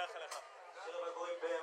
להתארח עליך.